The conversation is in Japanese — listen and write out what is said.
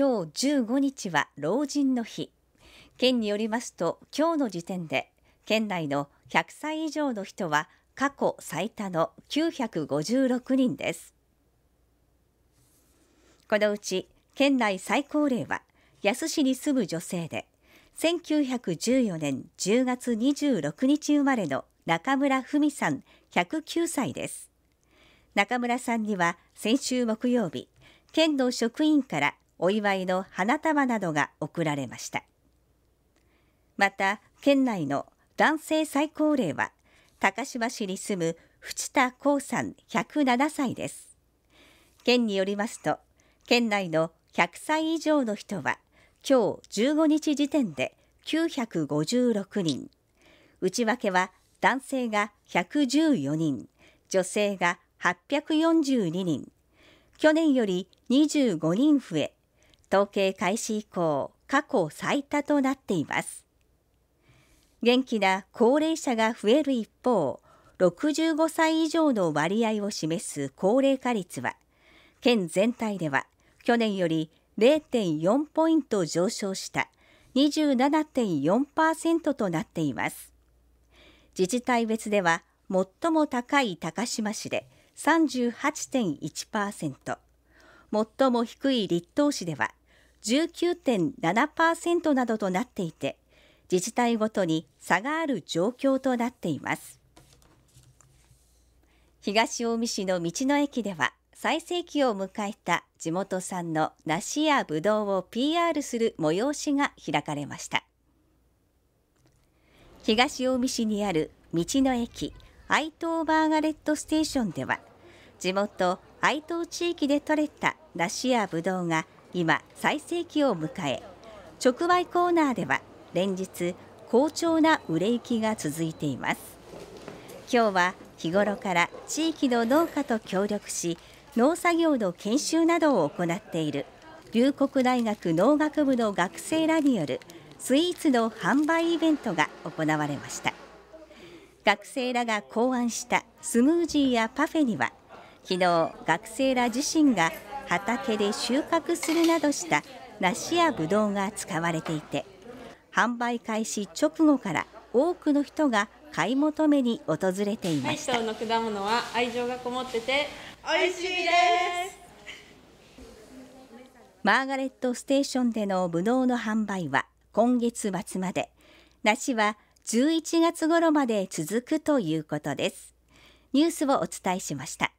今日15日は老人の日。県によりますと今日の時点で県内の100歳以上の人は過去最多の956人です。このうち県内最高齢は安市に住む女性で1914年10月26日生まれの中村文さん109歳です。中村さんには先週木曜日県の職員からお祝いの花束などが贈られました。また県内の男性最高齢は高島市に住む淵田光さん107歳です。県によりますと県内の100歳以上の人は今日15日時点で956人。内訳は男性が114人女性が842人。去年より25人増え統計開始以降過去最多となっています。元気な高齢者が増える一方65歳以上の割合を示す高齢化率は県全体では去年より0.4ポイント上昇した27.4%となっています。自治体別では最も高い高島市で38.1%最も低い立東市では19.7%などとなっていて自治体ごとに差がある状況となっています。東近江市の道の駅では最盛期を迎えた地元産の梨やぶどうを PR する催しが開かれました。東近江市にある道の駅愛東マーガレットステーションでは地元愛東地域で採れた梨やぶどうが今最盛期を迎え直売コーナーでは連日好調な売れ行きが続いています。今日は日頃から地域の農家と協力し農作業の研修などを行っている龍谷大学農学部の学生らによるスイーツの販売イベントが行われました。学生らが考案したスムージーやパフェには昨日学生ら自身が畑で収穫するなどした梨やぶどうが使われていて販売開始直後から多くの人が買い求めに訪れていました。の果物は愛情がこもってて美味しいです。マーガレットステーションでのブドウの販売は今月末まで梨は11月頃まで続くということです。ニュースをお伝えしました